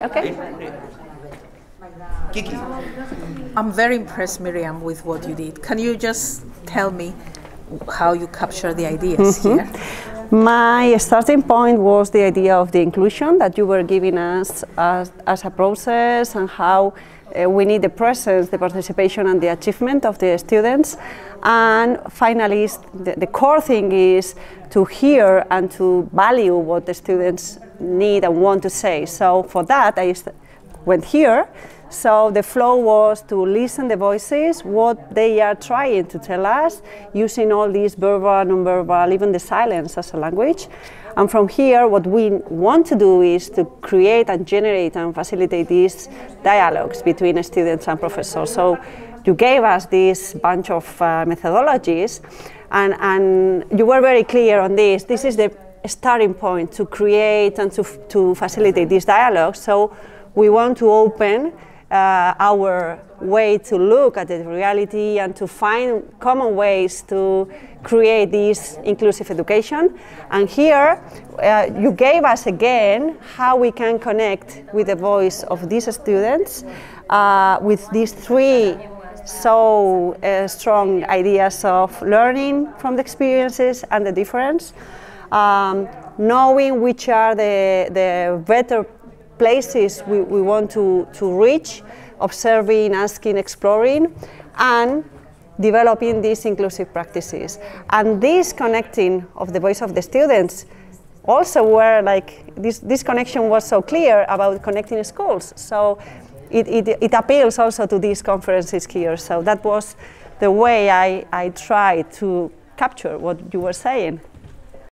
Okay. Kiki. I'm very impressed, Miryam, with what you did. Can you just tell me how you capture the ideas here? My starting point was the idea of the inclusion that you were giving us as, as a process and how uh, we need the presence, the participation and the achievement of the students. And finally, the, the core thing is to hear and to value what the students need and want to say. So for that, I went here. So the flow was to listen the voices, what they are trying to tell us, using all these verbal, non-verbal, even the silence as a language. And from here, what we want to do is to create and generate and facilitate these dialogues between students and professors. So you gave us this bunch of uh, methodologies, and, and you were very clear on this. This is the starting point to create and to, to facilitate this dialogue. So we want to open uh, our way to look at the reality and to find common ways to create this inclusive education. And here, uh, you gave us again how we can connect with the voice of these students uh, with these three so uh, strong ideas of learning from the experiences and the difference, um, knowing which are the, the better places we, we want to, to reach, observing, asking, exploring, and developing these inclusive practices. And this connecting of the voice of the students also were like, this, this connection was so clear about connecting schools. So it, it, it appeals also to these conferences here. So that was the way I, I tried to capture what you were saying.